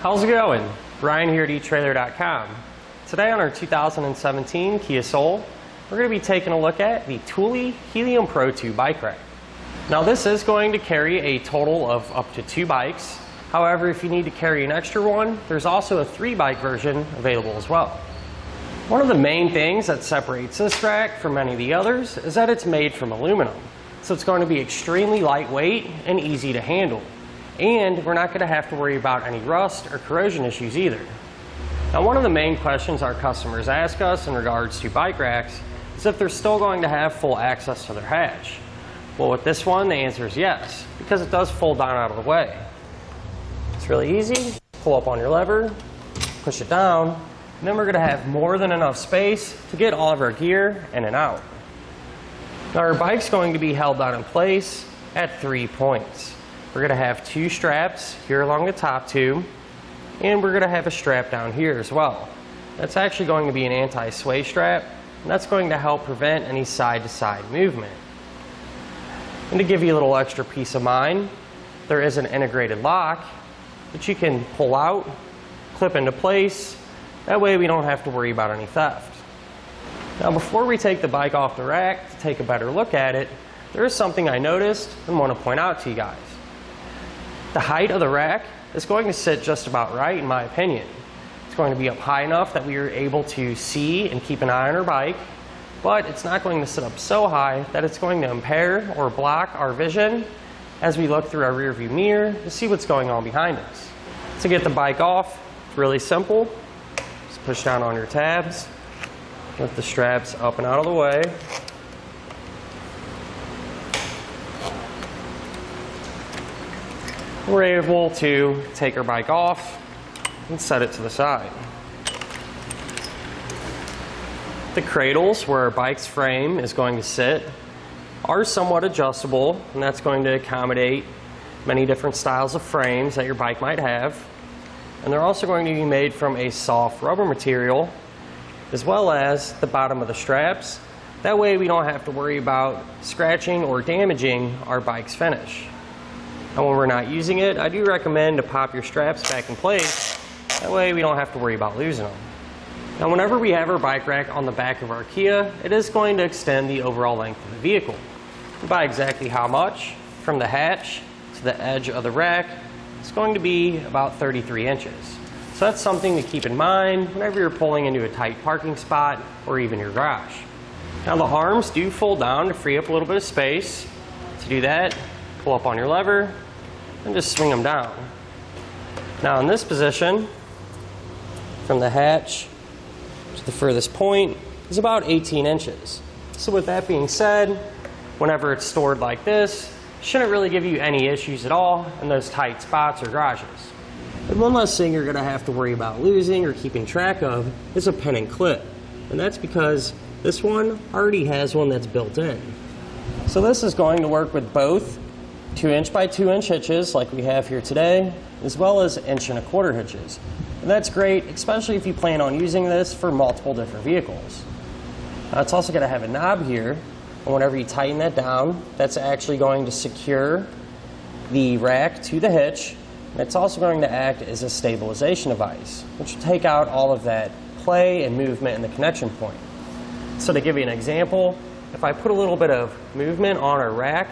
How's it going? Ryan here at eTrailer.com. Today on our 2017 Kia Soul, we're going to be taking a look at the Thule Helium Pro 2 bike rack. Now this is going to carry a total of up to two bikes. However, if you need to carry an extra one, there's also a three bike version available as well. One of the main things that separates this rack from many of the others is that it's made from aluminum. So it's going to be extremely lightweight and easy to handle. And we're not going to have to worry about any rust or corrosion issues either. Now one of the main questions our customers ask us in regards to bike racks is if they're still going to have full access to their hatch. Well with this one the answer is yes, because it does fold down out of the way. It's really easy, pull up on your lever, push it down, and then we're going to have more than enough space to get all of our gear in and out. Now our bike's going to be held down in place at three points. We're going to have two straps here along the top tube, and we're going to have a strap down here as well. That's actually going to be an anti-sway strap, and that's going to help prevent any side-to-side -side movement. And to give you a little extra peace of mind, there is an integrated lock that you can pull out, clip into place. That way we don't have to worry about any theft. Now before we take the bike off the rack to take a better look at it, there is something I noticed and want to point out to you guys. The height of the rack is going to sit just about right in my opinion. It's going to be up high enough that we are able to see and keep an eye on our bike, but it's not going to sit up so high that it's going to impair or block our vision as we look through our rear view mirror to see what's going on behind us. To get the bike off, it's really simple. Just push down on your tabs, lift the straps up and out of the way, we're able to take our bike off and set it to the side. The cradles where our bike's frame is going to sit are somewhat adjustable and that's going to accommodate many different styles of frames that your bike might have. And they're also going to be made from a soft rubber material as well as the bottom of the straps. That way we don't have to worry about scratching or damaging our bike's finish. And when we're not using it, I do recommend to pop your straps back in place. That way we don't have to worry about losing them. Now whenever we have our bike rack on the back of our Kia, it is going to extend the overall length of the vehicle. By exactly how much, from the hatch to the edge of the rack, it's going to be about 33 inches. So that's something to keep in mind whenever you're pulling into a tight parking spot or even your garage. Now the arms do fold down to free up a little bit of space. To do that, pull up on your lever, and just swing them down. Now in this position, from the hatch to the furthest point is about 18 inches. So with that being said, whenever it's stored like this, shouldn't really give you any issues at all in those tight spots or garages. And one less thing you're gonna have to worry about losing or keeping track of is a pen and clip. And that's because this one already has one that's built in. So this is going to work with both two inch by two inch hitches like we have here today, as well as inch and a quarter hitches. And that's great, especially if you plan on using this for multiple different vehicles. It's also going to have a knob here, and whenever you tighten that down, that's actually going to secure the rack to the hitch. And it's also going to act as a stabilization device, which will take out all of that play and movement in the connection point. So to give you an example, if I put a little bit of movement on our rack,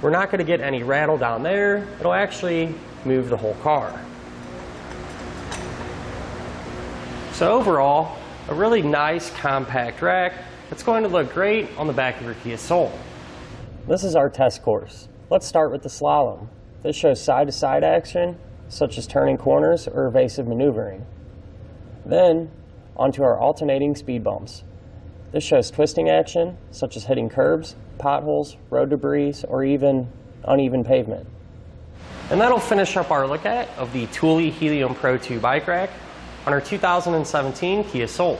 we're not going to get any rattle down there. It'll actually move the whole car. So overall, a really nice compact rack that's going to look great on the back of your Kia Soul. This is our test course. Let's start with the slalom. This shows side-to-side -side action, such as turning corners or evasive maneuvering. Then, onto our alternating speed bumps. This shows twisting action, such as hitting curbs, potholes, road debris, or even uneven pavement. And that'll finish up our look at of the Thule Helium Pro 2 bike rack on our 2017 Kia Soul.